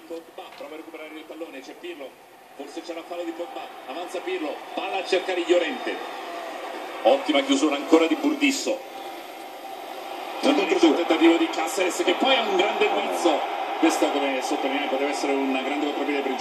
Pogba, prova a recuperare il pallone, c'è Pirlo, forse c'è la fallo di Pogba, avanza Pirlo, palla a cercare Llorente. Ottima chiusura ancora di Burdisso. Il tentativo di Caceres che poi ha un grande guizzo. Questo come sottolineare poteva essere un grande contropiede per